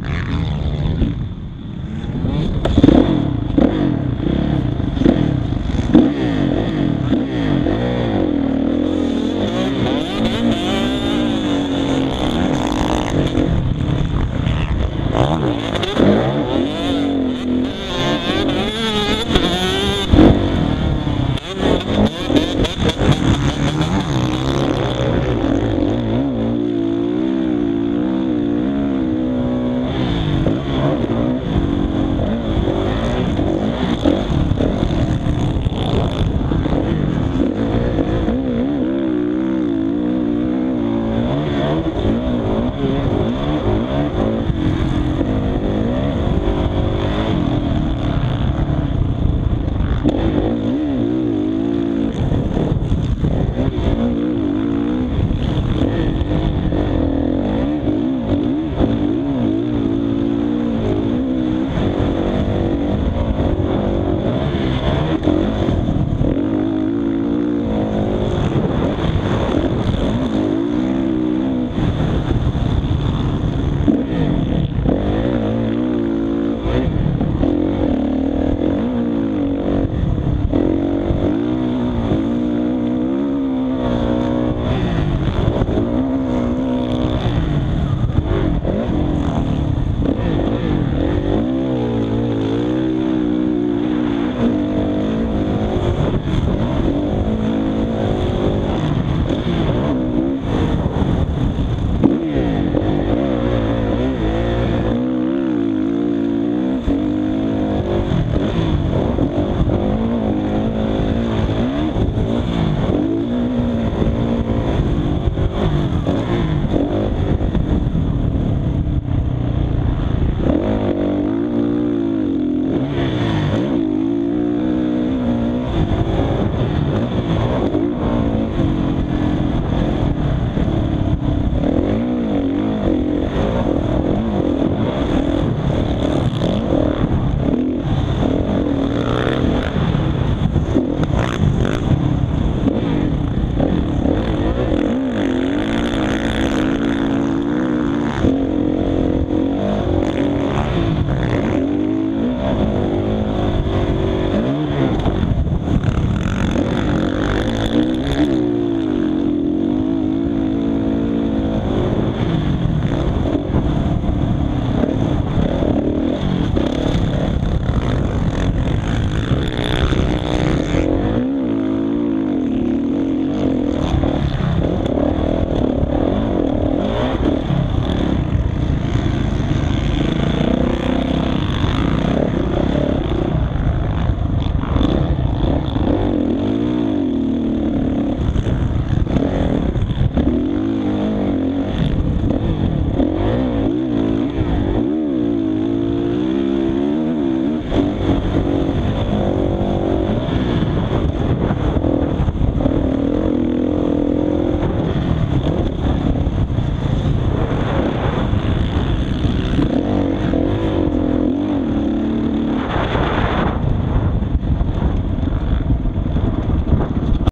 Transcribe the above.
Mm-hmm.